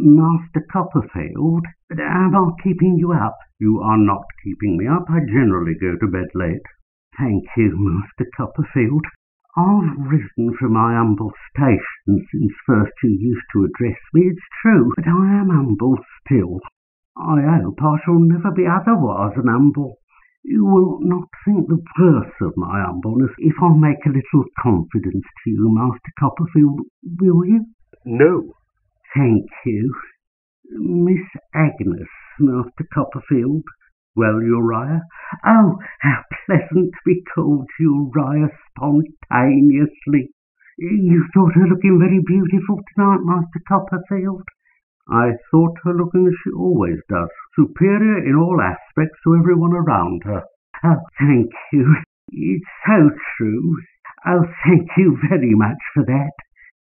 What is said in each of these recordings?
Master Copperfield, but am I keeping you up? You are not keeping me up. I generally go to bed late. Thank you, Master Copperfield. I've risen from my humble station since first you used to address me, it's true, but I am humble still. I hope I shall never be otherwise than humble. You will not think the worse of my humbleness if I make a little confidence to you, Master Copperfield, will you? No. Thank you. Miss Agnes, Master Copperfield. Well, Uriah? Oh, how pleasant to be called Uriah spontaneously. You thought her looking very beautiful tonight, Master Copperfield? I thought her looking as she always does, superior in all aspects to everyone around her. Oh, thank you. It's so true. Oh, thank you very much for that.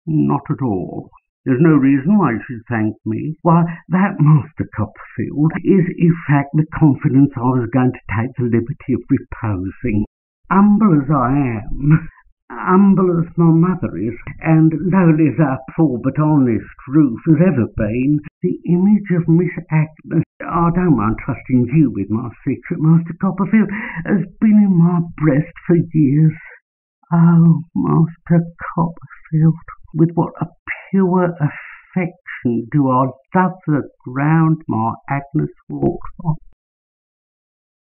Not at all. There's no reason why you should thank me. Why, that, Master Copperfield, is in fact the confidence I was going to take the liberty of reposing. Humble as I am, humble as my mother is, and lowly as our poor but honest roof has ever been, the image of Miss Agnes, I don't mind trusting you with my secret, Master Copperfield, has been in my breast for years. Oh, Master Copperfield, with what a pure affection do I love the ground my Agnes walks on.